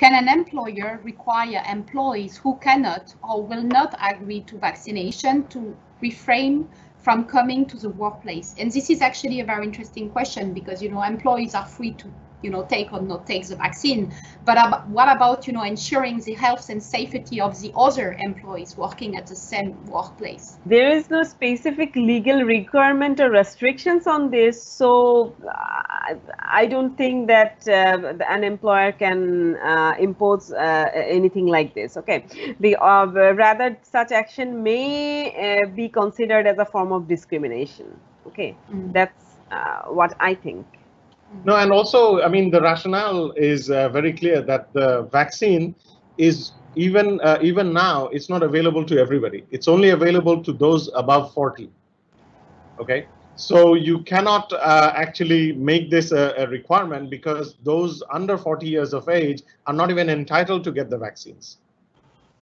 can an employer require employees who cannot or will not agree to vaccination to refrain from coming to the workplace? And this is actually a very interesting question because, you know, employees are free to you know, take or not take the vaccine. But ab what about, you know, ensuring the health and safety of the other employees working at the same workplace? There is no specific legal requirement or restrictions on this. So uh, I don't think that uh, an employer can uh, impose uh, anything like this. Okay. The, uh, rather, such action may uh, be considered as a form of discrimination. Okay. Mm. That's what I think. No, and also, I mean, the rationale is uh, very clear that the vaccine is even uh, even now it's not available to everybody. It's only available to those above 40. Okay, so you cannot uh, actually make this a, a, requirement because those under 40 years of age are not even entitled to get the vaccines.